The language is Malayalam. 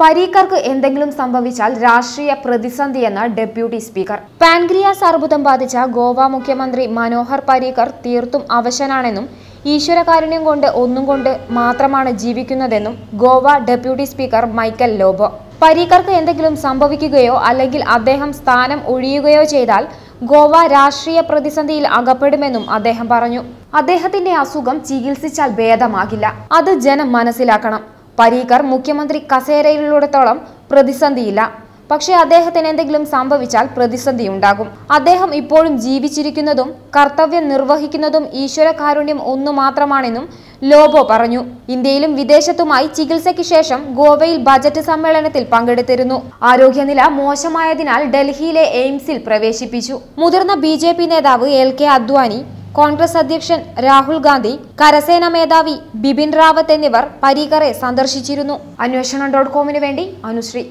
പരീക്കർക്ക് എന്തെങ്കിലും സംഭവിച്ചാൽ രാഷ്ട്രീയ പ്രതിസന്ധിയെന്ന് ഡെപ്യൂട്ടി സ്പീക്കർ. പാൻക്രിയാസ് അർബുദം ബാധിച്ച ഗോവ മുഖ്യമന്ത്രി മനോഹർ പരീക്കർ തീർത്തും അവശനാണെന്നും ഈശ്വരകാരുണ്യം കൊണ്ട് ഒന്നും കൊണ്ട് മാത്രമാണ് ജീവിക്കുന്നതെന്നും Goa deputy speaker Michael Lobo. പരീക്കർക്ക് എന്തെങ്കിലും സംഭവിക്കുകയോ അല്ലെങ്കിൽ അദ്ദേഹം സ്ഥാനം ഒഴിയുകയോ ചെയ്താൽ ഗോവ രാഷ്ട്രീയ പ്രതിസന്ധിയിൽ അകപ്പെടുമെന്നും അദ്ദേഹം പറഞ്ഞു. അദ്ദേഹത്തിന്റെ അസുഖം ചികിത്സിച്ചാൽ ഭേദമാകില്ല. അത് ജനം മനസ്സിലാക്കണം. പരീക്കർ മുഖ്യമന്ത്രി കസേരയിലുള്ളിടത്തോളം പ്രതിസന്ധിയില്ല. പക്ഷേ അദ്ദേഹത്തിന് എന്തെങ്കിലും സംഭവിച്ചാൽ പ്രതിസന്ധി ഉണ്ടാകും അദ്ദേഹം ഇപ്പോഴും ജീവിച്ചിരിക്കുന്നതും കർത്തവ്യം നിർവഹിക്കുന്നതും ഈശ്വര കാരുണ്യം ഒന്നു മാത്രമാണെന്നും ലോബോ പറഞ്ഞു. ഇന്ത്യയിലും വിദേശത്തുമായി ചികിത്സയ്ക്ക് ശേഷം ഗോവയിൽ ബജറ്റ് സമ്മേളനത്തിൽ പങ്കെടുത്തിരുന്നു. ആരോഗ്യനില മോശമായതിനാൽ ഡൽഹിയിലെ എയിംസിൽ പ്രവേശിപ്പിച്ചു. മുതിർന്ന ബി നേതാവ് എൽ കെ അദ്വാനി കോൺഗ്രസ് അധ്യക്ഷൻ രാഹുൽ ഗാന്ധി കരസേന മേധാവി ബിപിൻ റാവത്ത് എന്നിവർ പരീക്കറെ സന്ദർശിച്ചിരുന്നു. അന്വേഷണം ഡോട്ട് കോമിന് വേണ്ടി അനുശ്രീ.